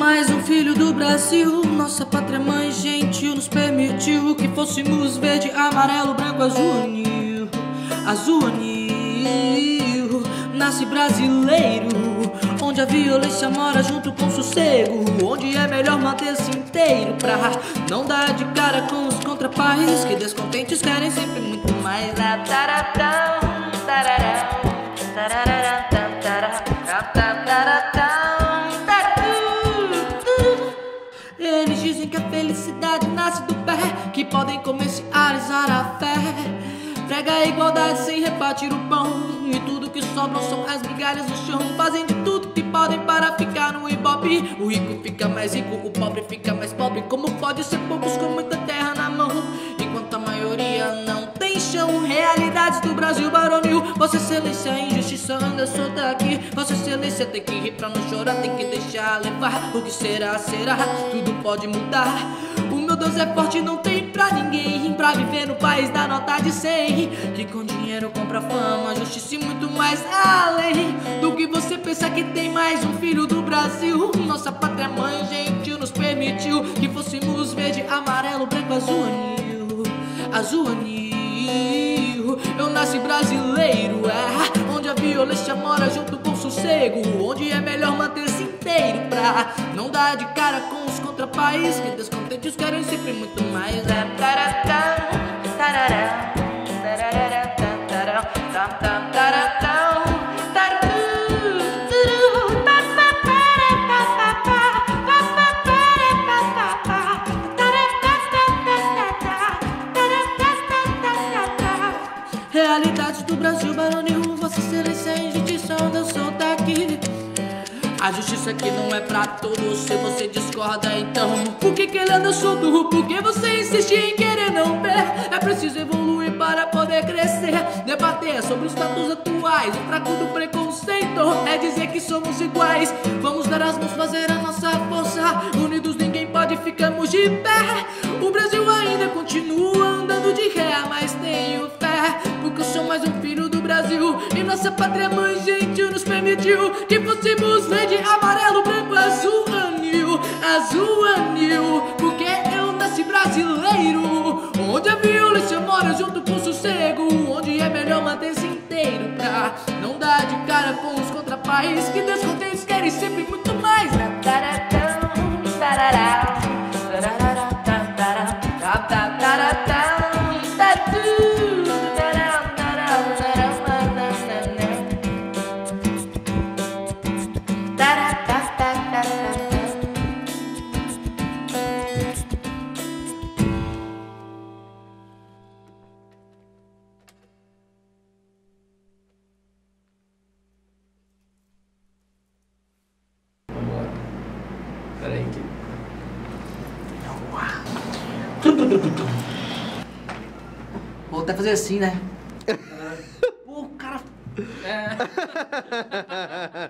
Mais um filho do Brasil, nossa pátria mãe gentil nos permitiu que fôssemos verde, amarelo, branco, azul, anil, azul, anil. Nasce brasileiro, onde a violência mora junto com sossego, onde é melhor manter-se inteiro pra não dar de cara com os contrapais que descontentes querem sempre que podem comercializar a fé. Prega a igualdade sem repartir o pão. E tudo que sobram são as migalhas no chão. Fazem de tudo que podem para ficar no ibope. O rico fica mais rico, o pobre fica mais pobre. Como pode ser poucos com muita terra na mão? Enquanto a maioria não tem chão. Realidades do Brasil baronil. Vossa Excelência, a injustiça anda solta aqui. Vossa Excelência tem que rir pra não chorar, tem que deixar levar. O que será, será, tudo pode mudar. Meu Deus é forte, não tem pra ninguém. Pra viver no país da nota de 100. Que com dinheiro compra fama, justiça e muito mais além. Do que você pensa que tem mais um filho do Brasil. Nossa pátria mãe gentil nos permitiu que fôssemos verde, amarelo, branco, azul, anil. Azul, anil. Eu nasci brasileiro, é. Onde a violência mora junto com sossego. Onde é melhor manter-se inteiro pra não dar de cara com os contrapais. Que descontentes querem sempre muito mais. É tá, tá, tá, tá. Realidades do Brasil, baronil, Vossa Excelência e justiça, onde eu sou daqui. A justiça aqui não é pra todos, se você discorda então Por que que ele anda solto? Por que você insiste em querer não ver? É preciso evoluir para poder crescer. Debater sobre os fatos atuais. O fraco do preconceito é dizer que somos iguais. Vamos dar as mãos, fazer a nossa força. Unidos ninguém pode, ficamos de pé. O Brasil ainda continua nossa pátria mãe gentil nos permitiu Que fôssemos verde, amarelo, branco, azul, anil Azul, anil, porque eu nasci brasileiro. Onde a violência mora junto com sossego Onde é melhor manter-se inteiro pra Não dar de cara com os contrapais Que descontentes querem sempre muito Vou até fazer assim, né? Pô, cara. É.